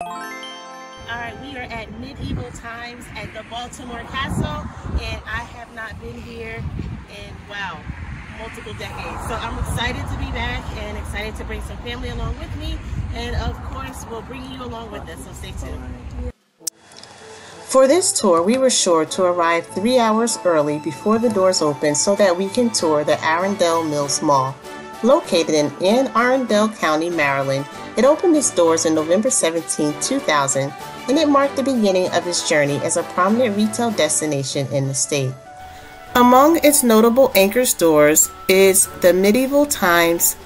All right, we are at medieval times at the Baltimore Castle, and I have not been here in, wow, multiple decades. So I'm excited to be back and excited to bring some family along with me. And of course, we'll bring you along with us, so stay tuned. For this tour, we were sure to arrive three hours early before the doors open so that we can tour the Arundel Mills Mall. Located in Anne Arundel County, Maryland, it opened its doors in November 17, 2000, and it marked the beginning of its journey as a prominent retail destination in the state. Among its notable anchor stores is the Medieval Times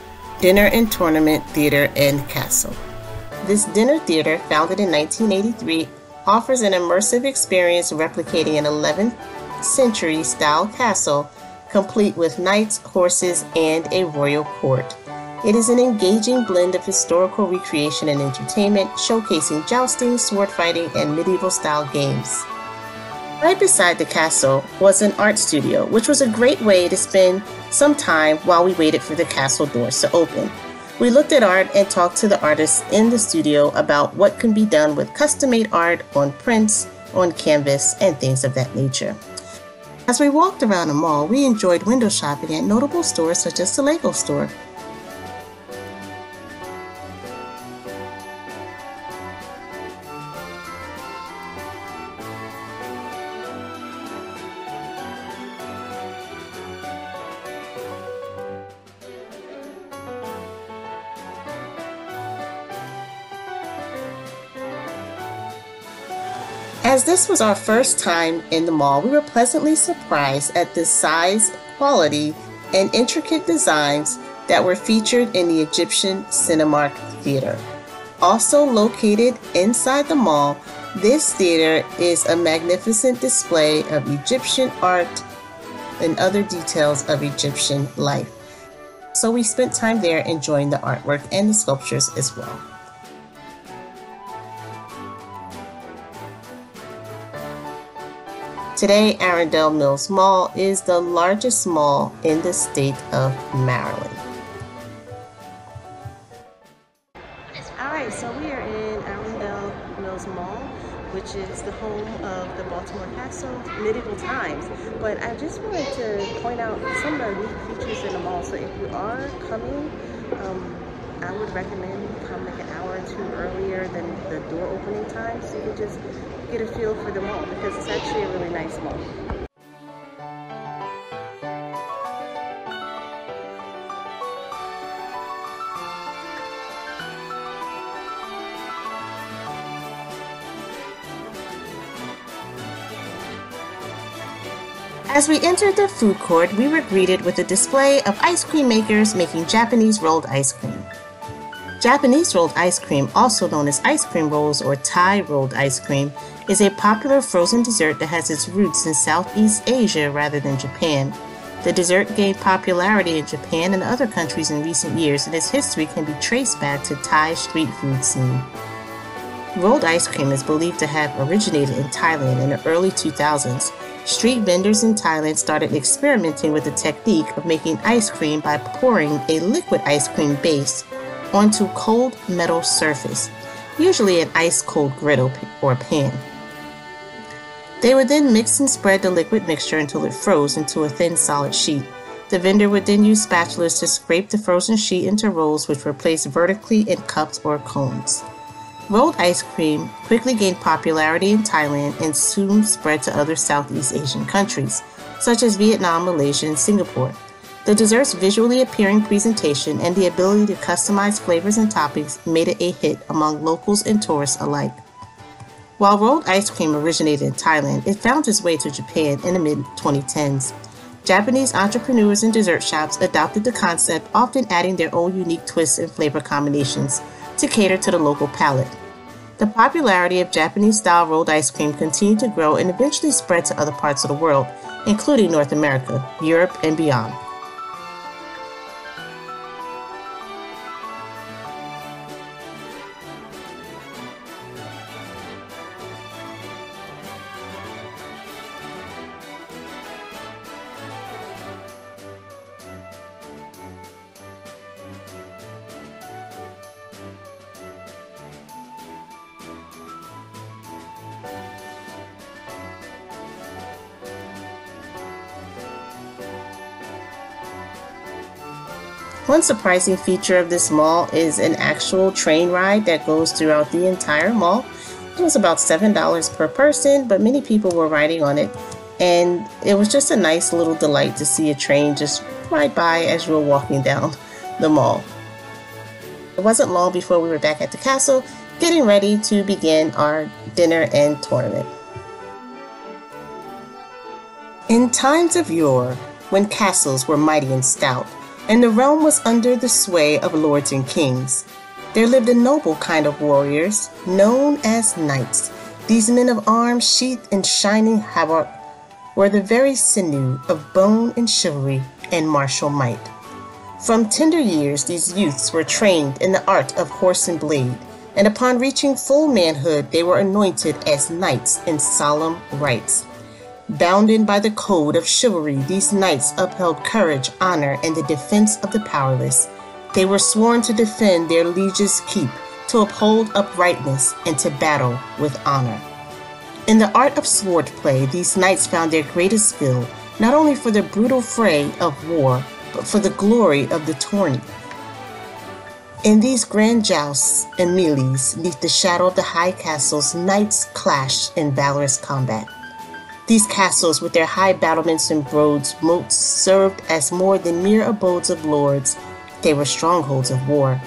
Dinner and Tournament Theater and Castle. This dinner theater, founded in 1983, offers an immersive experience replicating an 11th century style castle complete with knights, horses, and a royal court. It is an engaging blend of historical recreation and entertainment, showcasing jousting, sword fighting, and medieval style games. Right beside the castle was an art studio, which was a great way to spend some time while we waited for the castle doors to open. We looked at art and talked to the artists in the studio about what can be done with custom made art on prints, on canvas, and things of that nature. As we walked around the mall, we enjoyed window shopping at notable stores such as the Lego store. This was our first time in the mall, we were pleasantly surprised at the size, quality, and intricate designs that were featured in the Egyptian Cinemark Theater. Also located inside the mall, this theater is a magnificent display of Egyptian art and other details of Egyptian life. So we spent time there enjoying the artwork and the sculptures as well. Today, Arundel Mills Mall is the largest mall in the state of Maryland. All right, so we are in Arundel Mills Mall, which is the home of the Baltimore Castle medieval times. But I just wanted to point out some of the neat features in the mall. So if you are coming, um, I would recommend come like an hour or two earlier than the door opening time so you can just get a feel for the mall because it's actually a really nice mall. As we entered the food court, we were greeted with a display of ice cream makers making Japanese rolled ice cream. Japanese rolled ice cream, also known as ice cream rolls or Thai rolled ice cream, is a popular frozen dessert that has its roots in Southeast Asia rather than Japan. The dessert gained popularity in Japan and other countries in recent years, and its history can be traced back to Thai street food scene. Rolled ice cream is believed to have originated in Thailand in the early 2000s. Street vendors in Thailand started experimenting with the technique of making ice cream by pouring a liquid ice cream base onto cold metal surface, usually an ice cold griddle or pan. They would then mix and spread the liquid mixture until it froze into a thin solid sheet. The vendor would then use spatulas to scrape the frozen sheet into rolls which were placed vertically in cups or cones. Rolled ice cream quickly gained popularity in Thailand and soon spread to other Southeast Asian countries, such as Vietnam, Malaysia, and Singapore. The dessert's visually appealing presentation and the ability to customize flavors and toppings made it a hit among locals and tourists alike. While rolled ice cream originated in Thailand, it found its way to Japan in the mid 2010s. Japanese entrepreneurs and dessert shops adopted the concept, often adding their own unique twists and flavor combinations to cater to the local palate. The popularity of Japanese style rolled ice cream continued to grow and eventually spread to other parts of the world, including North America, Europe, and beyond. One surprising feature of this mall is an actual train ride that goes throughout the entire mall. It was about $7 per person, but many people were riding on it, and it was just a nice little delight to see a train just ride by as you were walking down the mall. It wasn't long before we were back at the castle, getting ready to begin our dinner and tournament. In times of yore, when castles were mighty and stout, and the realm was under the sway of lords and kings. There lived a noble kind of warriors, known as knights. These men of arms, sheathed in shining hauberk, were the very sinew of bone and chivalry and martial might. From tender years, these youths were trained in the art of horse and blade, and upon reaching full manhood, they were anointed as knights in solemn rites. Bounded by the code of chivalry, these knights upheld courage, honor, and the defense of the powerless. They were sworn to defend their liege's keep, to uphold uprightness, and to battle with honor. In the art of sword play, these knights found their greatest skill, not only for the brutal fray of war, but for the glory of the tourney. In these grand jousts and melees, neath the shadow of the high castles, knights clash in valorous combat. These castles, with their high battlements and broads, moats, served as more than mere abodes of lords. They were strongholds of war.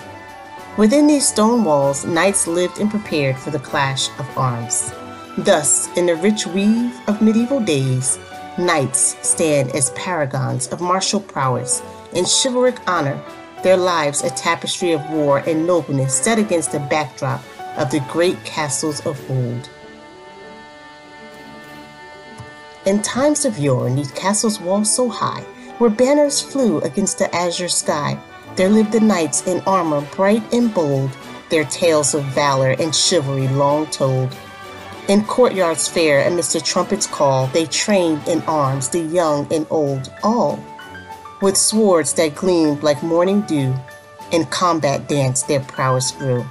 Within these stone walls, knights lived and prepared for the clash of arms. Thus, in the rich weave of medieval days, knights stand as paragons of martial prowess and chivalric honor, their lives a tapestry of war and nobleness set against the backdrop of the great castles of old. In times of yore, neath castles' walls so high, where banners flew against the azure sky, there lived the knights in armor bright and bold, their tales of valor and chivalry long told. In courtyards fair, amidst the trumpet's call, they trained in arms the young and old, all. With swords that gleamed like morning dew, in combat dance their prowess grew.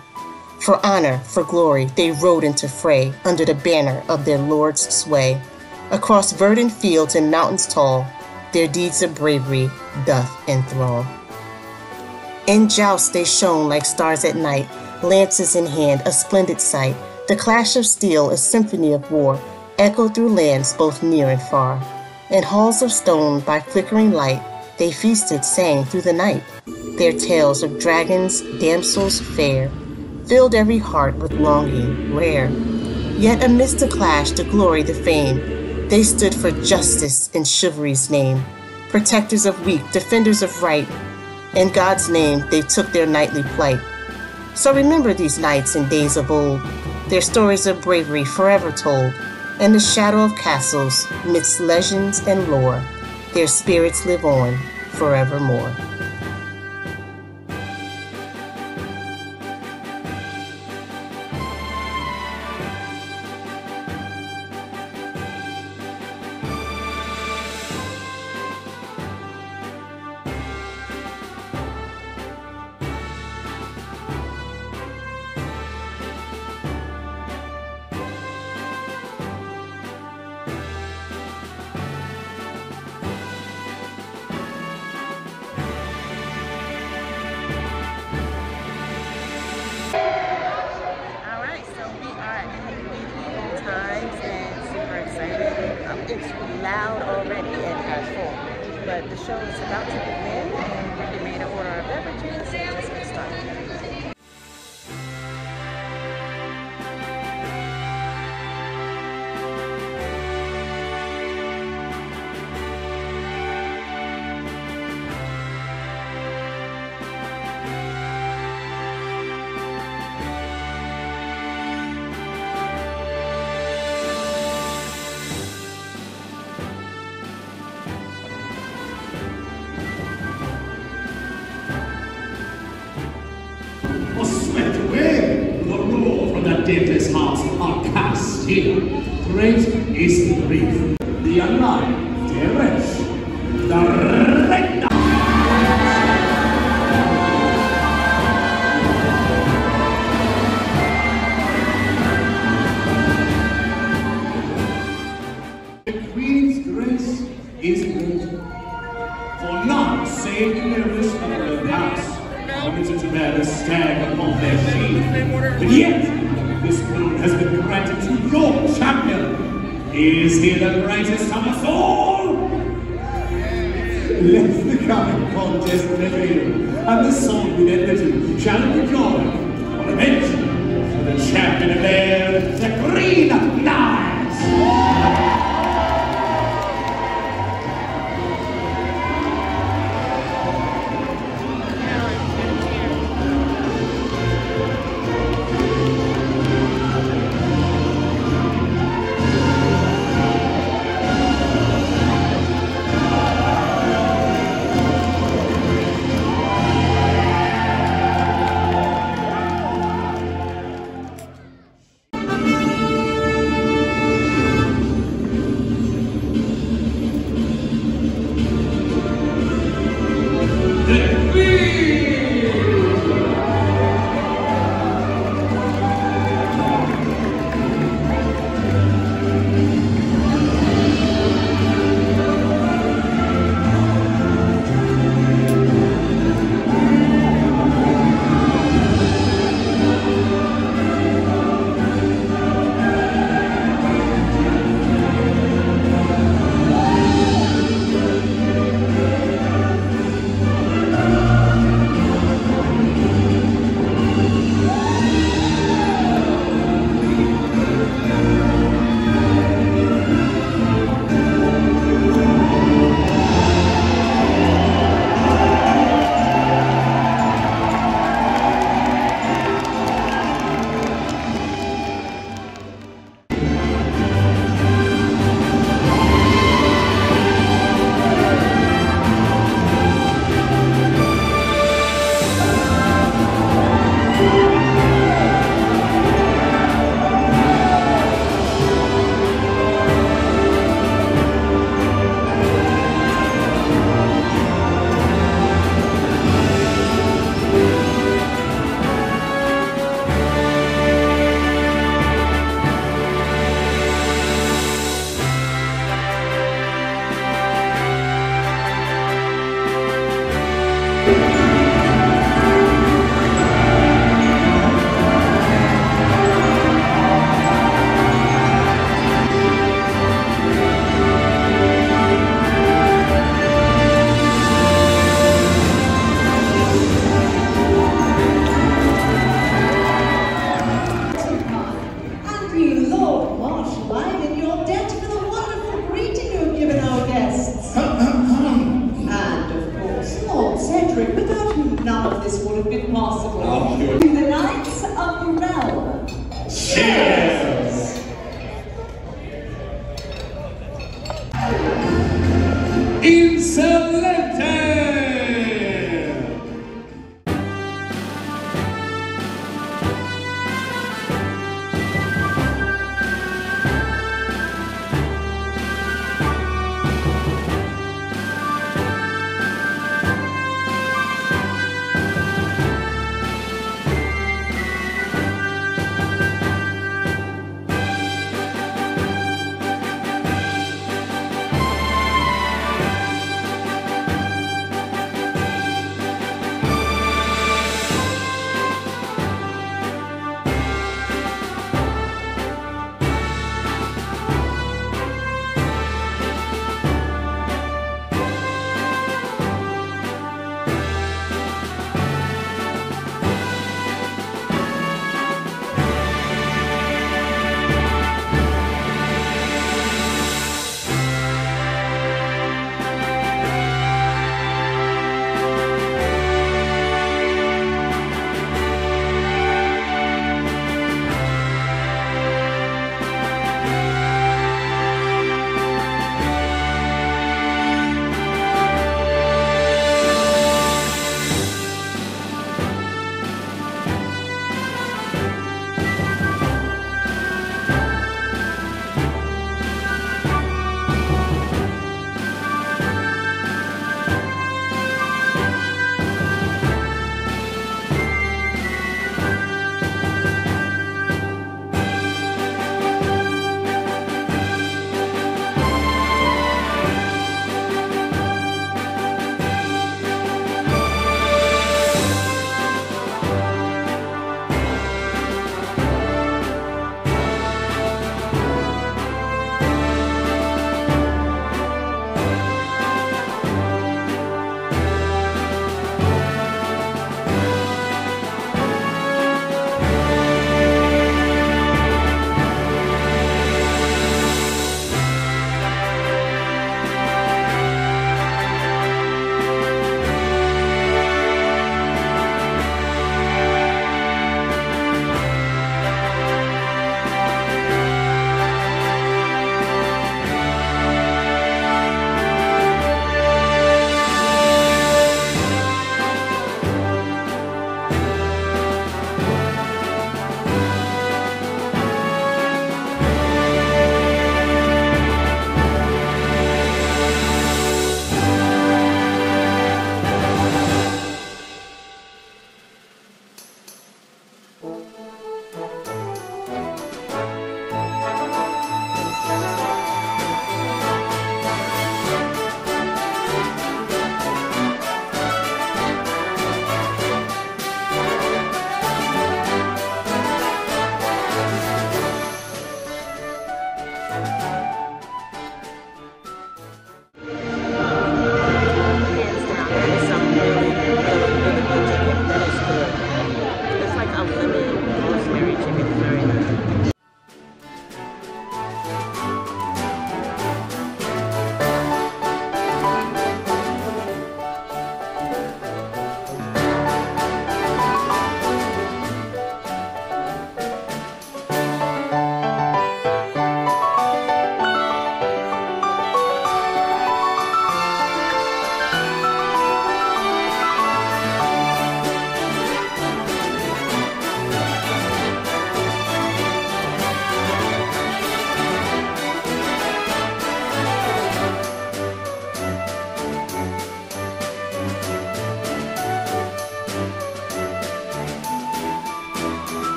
For honor, for glory, they rode into fray under the banner of their lord's sway. Across verdant fields and mountains tall, their deeds of bravery doth enthrall. In jousts they shone like stars at night, lances in hand, a splendid sight. The clash of steel, a symphony of war, echoed through lands both near and far. In halls of stone, by flickering light, they feasted, sang through the night. Their tales of dragons, damsels fair, filled every heart with longing rare. Yet amidst the clash, the glory, the fame, they stood for justice in chivalry's name, protectors of weak, defenders of right. In God's name, they took their knightly plight. So remember these knights in days of old, their stories of bravery forever told. In the shadow of castles, midst legends and lore, their spirits live on forevermore. Are cast here. Great is the grief, the alive, the been possible. Oh, sure. The Knights of the Realm. Cheers!